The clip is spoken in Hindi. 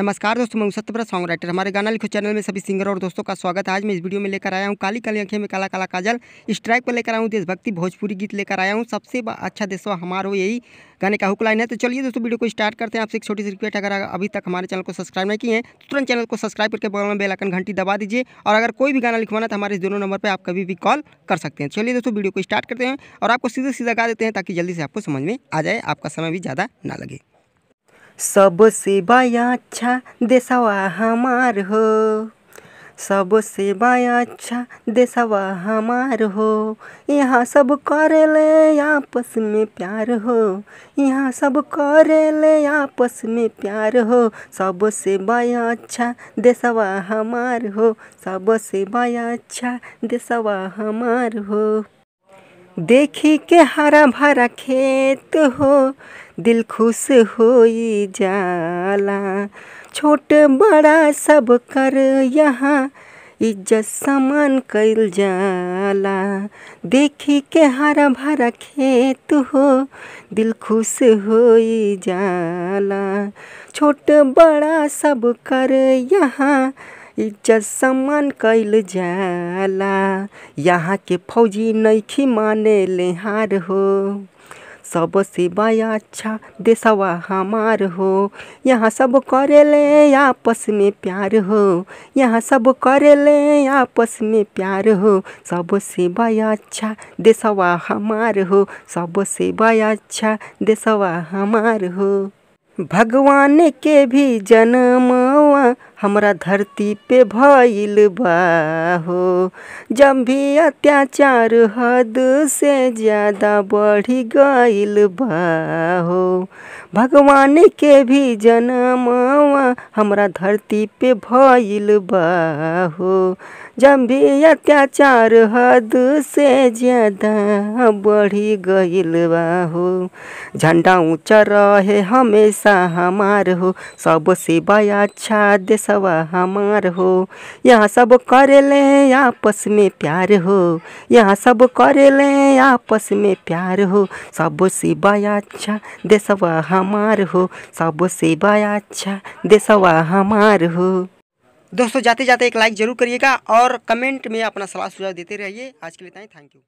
नमस्कार दोस्तों, मैं सत्यव्रत सॉन्ग राइटर हमारे गाना लिखो चैनल में सभी सिंगर और दोस्तों का स्वागत है। आज मैं इस वीडियो में लेकर आया हूँ काली काली आँखें में काला काला काजल। इस ट्रैक पर लेकर हूँ देशभक्ति भोजपुरी गीत लेकर आया हूँ। सबसे अच्छा देशवा हमारो यही गाने का हुक लाइन है। तो चलिए दोस्तों, वीडियो को स्टार्ट करते हैं। आपसे एक छोटी सी रिक्वेस्ट अगर अभी तक हमारे चैनल को सब्सक्राइब नहीं किए हैं तो तुरंत चैनल को सब्सक्राइब करके बगल में बेल आइकन घंटी दबा दीजिए। और अगर कोई भी गाना लिखवाना तो हमारे इस दोनों नंबर पर आप कभी भी कॉल कर सकते हैं। चलिए दोस्तों, वीडियो को स्टार्ट करते हैं और आपको सीधे सीधा गा देते हैं ताकि जल्दी से आपको समझ में आ जाए, आपका समय भी ज़्यादा ना लगे। सबसे बाया अच्छा देशवा हमार हो। सबसे बाया अच्छा देशवा हमार हो। यहाँ सब करेले आपस में प्यार हो। यहाँ सब करेले आपस में प्यार हो। सबसे बाया अच्छा देशवा हमार हो। सबसे बाया अच्छा देशवा हमार हो। देखी के हरा भरा खेत हो। दिल खुश होई जाला। छोट बड़ा सब कर यहाँ इज़्ज़त समान कइल जाला। देखी के हरा भरा खेत हो, दिल खुश होई जाला। छोट बड़ा सब कर यहाँ इज़्ज़त सम्मान कइल जाला। यहाँ के फौजी नइखी माने लेहार हो। सबसे बाया अच्छा देशवा हमार हो। यहाँ सब करेले आपस में प्यार हो। यहाँ सब करेले आपस में प्यार हो। सबसे बाया अच्छा देशवा हमार हो। सबसे बाया अच्छा देशवा हमार हो। भगवान के भी जन्मवा हमरा धरती पे भइल बा हो भी अत्याचार हद से ज़्यादा बढ़ी गइल बा हो भगवान के भी जन्मवा हमरा धरती पे भइल बा हो भी अत्याचार हद से ज़्यादा बढ़ी गइल बा हो झंडा ऊँचा रहे हमेशा हमार हो, सबसे बड़ा अच्छा देशवा हमार हो। यहाँ सब करेले आपस में प्यार हो। यहाँ सब करेले आपस में प्यार हो। सबसे बड़ा अच्छा देशवा हमार हो। सबसे बड़ा अच्छा देशवा हमार हो। दोस्तों जाते जाते एक लाइक ज़रूर करिएगा और कमेंट में अपना सलाह सुझाव देते रहिए। आज के लिए थैंक यू